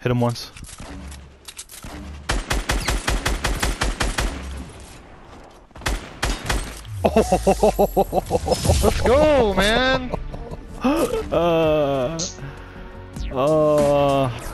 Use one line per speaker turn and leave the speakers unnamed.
Hit him once.
Let's go, man.
Uh, uh,